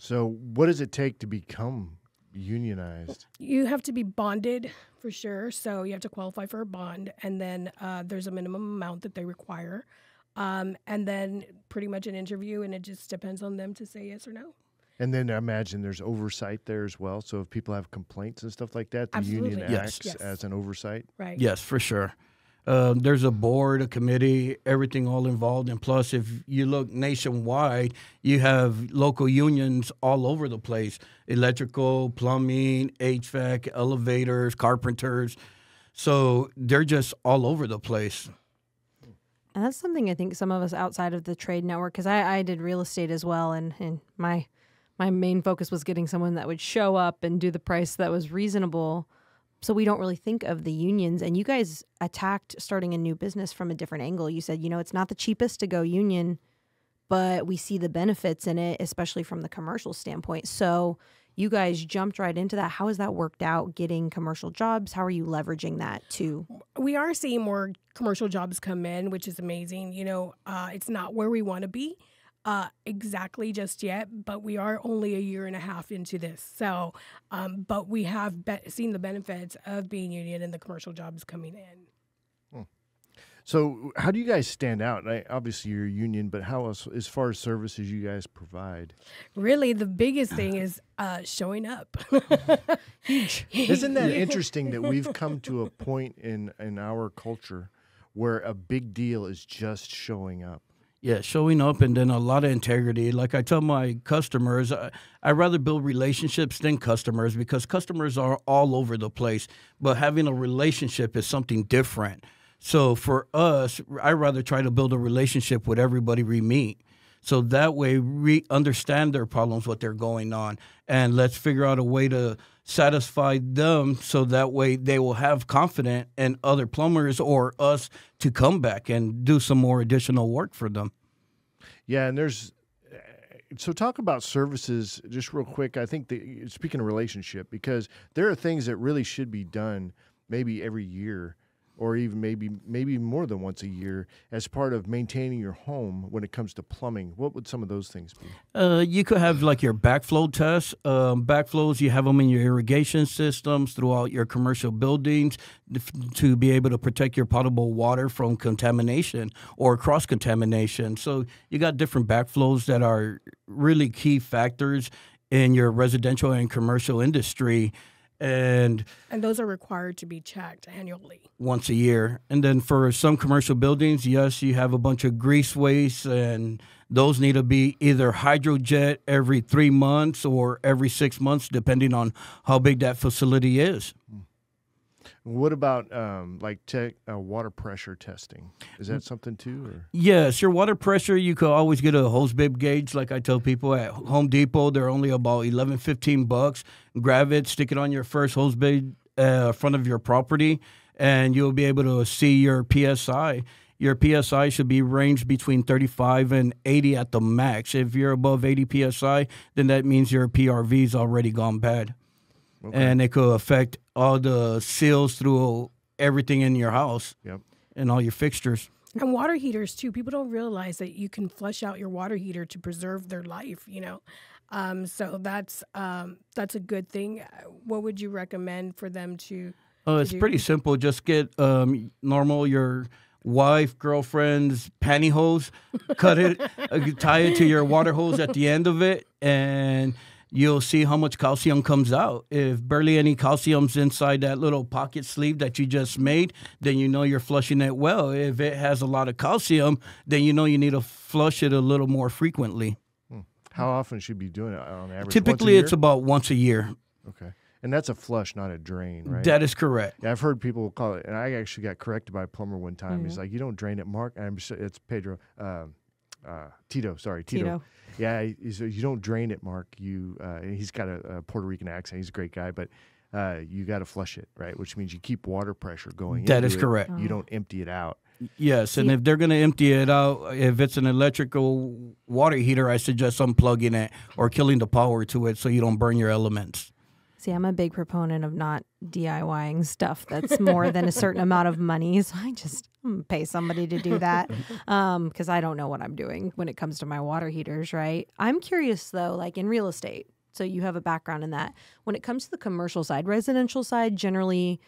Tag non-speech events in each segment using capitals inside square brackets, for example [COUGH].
So, what does it take to become unionized? You have to be bonded for sure. So you have to qualify for a bond, and then uh, there's a minimum amount that they require, um, and then pretty much an interview, and it just depends on them to say yes or no. And then I imagine there's oversight there as well. So if people have complaints and stuff like that, the Absolutely. union Yes. acts Yes. as an oversight. Right. Yes, for sure. Um, there's a board, a committee, everything all involved. And plus, if you look nationwide, you have local unions all over the place electrical, plumbing, HVAC, elevators, carpenters. So they're just all over the place. And that's something I think some of us outside of the trade network, because I, I did real estate as well, and, and my my main focus was getting someone that would show up and do the price that was reasonable. So we don't really think of the unions. And you guys attacked starting a new business from a different angle. You said, you know, it's not the cheapest to go union, but we see the benefits in it, especially from the commercial standpoint. So you guys jumped right into that. How has that worked out getting commercial jobs? How are you leveraging that too? we are seeing more commercial jobs come in, which is amazing. You know, uh, it's not where we want to be uh, exactly just yet, but we are only a year and a half into this. So, um, but we have be- seen the benefits of being union and the commercial jobs coming in. So how do you guys stand out? I, obviously, you're union, but how else, as far as services you guys provide? Really, the biggest thing is uh, showing up. [LAUGHS] [LAUGHS] Isn't that [LAUGHS] interesting that we've come to a point in in our culture where a big deal is just showing up? Yeah, showing up and then a lot of integrity. Like I tell my customers, I, I rather build relationships than customers because customers are all over the place. But having a relationship is something different. So for us, I rather try to build a relationship with everybody we meet. So that way we understand their problems, what they're going on, and let's figure out a way to satisfy them so that way they will have confidence in other plumbers or us to come back and do some more additional work for them. Yeah, and there's so talk about services just real quick. I think the speaking of relationship because there are things that really should be done maybe every year or even maybe maybe more than once a year as part of maintaining your home when it comes to plumbing. What would some of those things be? Uh, you could have like your backflow tests. Um, backflows, you have them in your irrigation systems throughout your commercial buildings to be able to protect your potable water from contamination or cross contamination. So you got different backflows that are really key factors in your residential and commercial industry. And and those are required to be checked annually. once a year. And then for some commercial buildings, yes, you have a bunch of grease waste, and those need to be either hydrojet every three months or every six months, depending on how big that facility is. Hmm. What about um, like tech, uh, water pressure testing? Is that something too? Or? Yes, your water pressure, you could always get a hose bib gauge. Like I tell people at Home Depot, they're only about 11, 15 bucks. Grab it, stick it on your first hose bib uh, front of your property, and you'll be able to see your PSI. Your PSI should be ranged between 35 and 80 at the max. If you're above 80 PSI, then that means your PRV's already gone bad. And it could affect all the seals through everything in your house Yep. and all your fixtures. And water heaters too. People don't realize that you can flush out your water heater to preserve their life. You know, um, so that's um, that's a good thing. Uh, What would you recommend for them to? Oh, it's do- pretty simple. Just get um, normal your wife, girlfriend's pantyhose, cut it, [LAUGHS] uh, tie it to your water hose at the end of it, and you'll see how much calcium comes out. If barely any calcium's inside that little pocket sleeve that you just made, then you know you're flushing it well. If it has a lot of calcium, then you know you need to flush it a little more frequently. How often should you be doing it on average? Typically, it's about once a year. okay, and that's a flush, not a drain, right? That is correct. Yeah, I've heard people call it, and I actually got corrected by a plumber one time. He's like, "You don't drain it, Marc." And I'm it's Pedro, um, uh, Tito. Sorry, Tito. Tito. Yeah, he- he "You don't drain it, Marc. You uh, he's got a, a Puerto Rican accent. He's a great guy, but uh, you got to flush it, right? Which means you keep water pressure going. That into is it. correct. You don't empty it out. Yes, and if they're going to empty it out, if it's an electrical water heater, I suggest unplugging it or killing the power to it so you don't burn your elements. See, I'm a big proponent of not DIYing stuff that's more than a certain amount of money. [LAUGHS] So I just pay somebody to do that because [LAUGHS] um, I don't know what I'm doing when it comes to my water heaters, right? I'm curious though, like in real estate. So you have a background in that. When it comes to the commercial side, residential side, generally,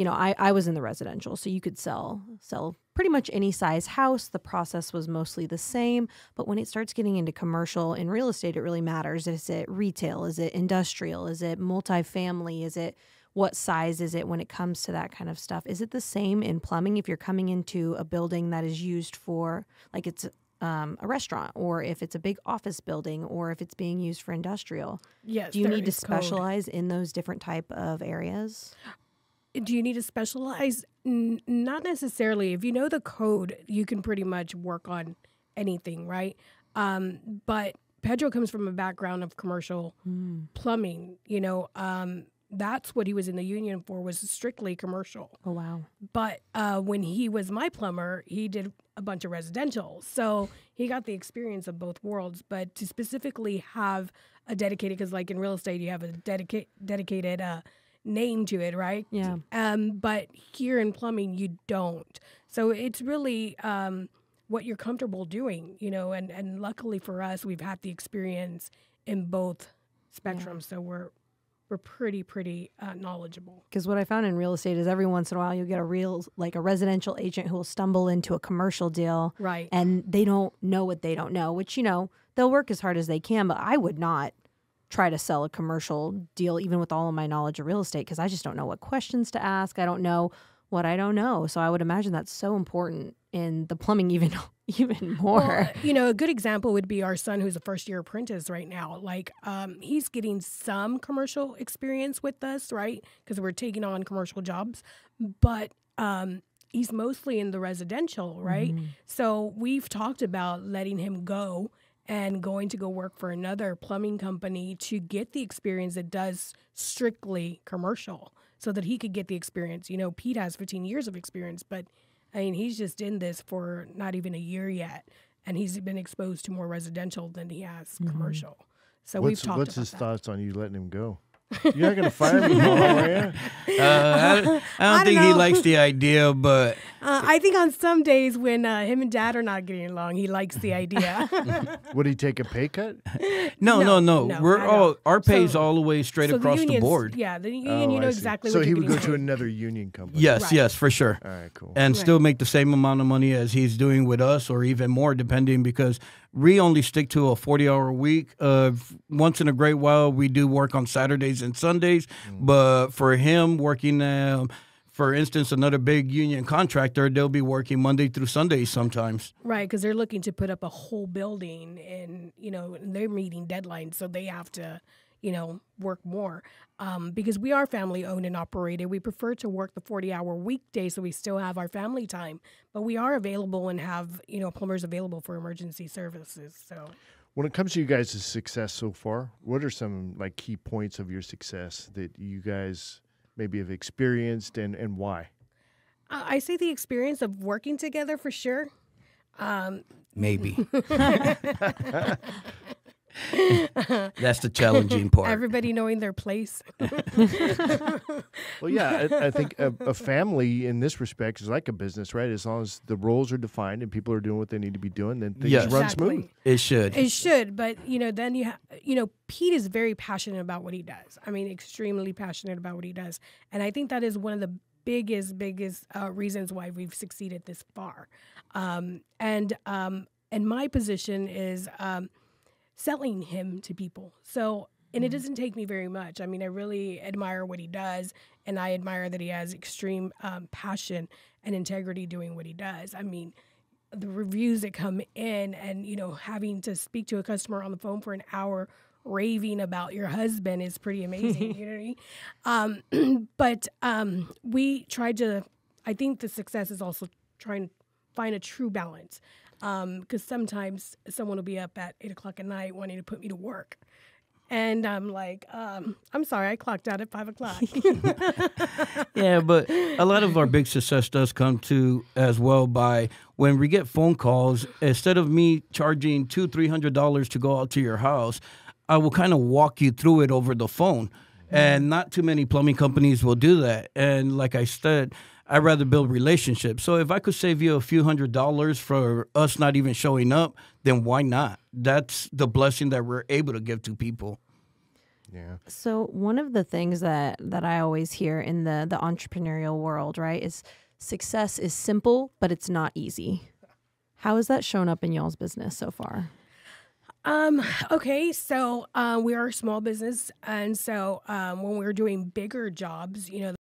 you know, I, I was in the residential, so you could sell sell pretty much any size house. The process was mostly the same. But when it starts getting into commercial in real estate, it really matters. Is it retail? Is it industrial? Is it multifamily? Is it what size is it when it comes to that kind of stuff? Is it the same in plumbing if you're coming into a building that is used for like it's um, a restaurant or if it's a big office building or if it's being used for industrial? Yes. Do you need to is code. specialize in those different type of areas? Do you need to specialize? N- not necessarily. If you know the code, you can pretty much work on anything, right? Um, but Pedro comes from a background of commercial plumbing. You know, um, that's what he was in the union for was strictly commercial. Oh wow. But uh, when he was my plumber, he did a bunch of residential, so he got the experience of both worlds. But to specifically have a dedicated, because like in real estate, you have a dedicated dedicated uh, name to it, right? Yeah. Um, but here in plumbing, you don't. So it's really um, what you're comfortable doing, you know. And and luckily for us, we've had the experience in both spectrums, so we're we're pretty pretty uh, knowledgeable. Because what I found in real estate is every once in a while you'll get a real, like a residential agent who will stumble into a commercial deal Right. and they don't know what they don't know, which, you know, they'll work as hard as they can, but I would not try to sell a commercial deal, even with all of my knowledge of real estate, because I just don't know what questions to ask. I don't know what I don't know. So I would imagine that's so important in the plumbing, [LAUGHS] even even more. Well, you know, a good example would be our son, who's a first year apprentice right now. Like, um, he's getting some commercial experience with us, right? Because we're taking on commercial jobs, but um, he's mostly in the residential, right? So we've talked about letting him go and going to go work for another plumbing company to get the experience that does strictly commercial so that he could get the experience. You know, Pete has 15 years of experience, but I mean, he's just in this for not even a year yet, and he's been exposed to more residential than he has mm-hmm. commercial. So we've What's, talked what's his that. thoughts on you letting him go? You're not going to fire me, Mom, are you? Uh, I, I don't [LAUGHS] don't think he likes the idea, but Uh, I think on some days when uh, him and Dad are not getting along, he likes the idea. [LAUGHS] Would he take a pay cut? no, no, No, no. no, We're all don't. our pay's So- all the way straight so across the, unions- board. Yeah, the union, Oh, you know exactly So what he you're would go getting to another union company. Yes, Right. yes, for sure. All right, cool. and Right. still make the same amount of money as he's doing with us or even more depending because we only stick to a 40 hour week. Uh, once in a great while we do work on saturdays and sundays. But for him working um, for instance another big union contractor they'll be working monday through sunday sometimes. Right, because they're looking to put up a whole building, and you know they're meeting deadlines, so they have to, you know, work more. Um, because we are family owned and operated, we prefer to work the forty hour weekday, so we still have our family time. But we are available and have you know plumbers available for emergency services. So When it comes to you guys' success so far, what are some like key points of your success that you guys maybe have experienced and, and why? uh, I say the experience of working together for sure. Um, maybe [LAUGHS] [LAUGHS] [LAUGHS] that's the [LAUGHS] challenging part everybody knowing their place. [LAUGHS] Well, yeah, I, I think a, a family in this respect is like a business, right? As long as the roles are defined and people are doing what they need to be doing, then things Yes. run Exactly. smooth. it should It should, but you know, then you ha- you know, Pete is very passionate about what he does. I mean, extremely passionate about what he does, and I think that is one of the biggest, biggest uh, reasons why we've succeeded this far. Um, and um, and my position is um, selling him to people. So. And it doesn't take me very much. I mean, I really admire what he does, and I admire that he has extreme um, passion and integrity doing what he does. I mean, the reviews that come in and you know having to speak to a customer on the phone for an hour raving about your husband is pretty amazing [LAUGHS] you know what i mean um, [CLEARS THROAT] but um, we tried to i think the success is also trying to find a true balance because sometimes someone will be up at 8 o'clock at night wanting to put me to work and i'm like um, i'm sorry i clocked out at 5 o'clock [LAUGHS] Yeah, but a lot of our big success does come to as well by when we get phone calls. Instead of me charging two, three hundred dollars to go out to your house, I will kind of walk you through it over the phone. and not too many plumbing companies will do that. And like I said, I'd rather build relationships. So if I could save you a few hundred dollars for us not even showing up, then why not? That's the blessing that we're able to give to people. Yeah. So one of the things that that I always hear in the the entrepreneurial world, right, is success is simple, but it's not easy. How has that shown up in y'all's business so far? Um, okay, so uh, we are a small business, and so um, when we're doing bigger jobs, you know,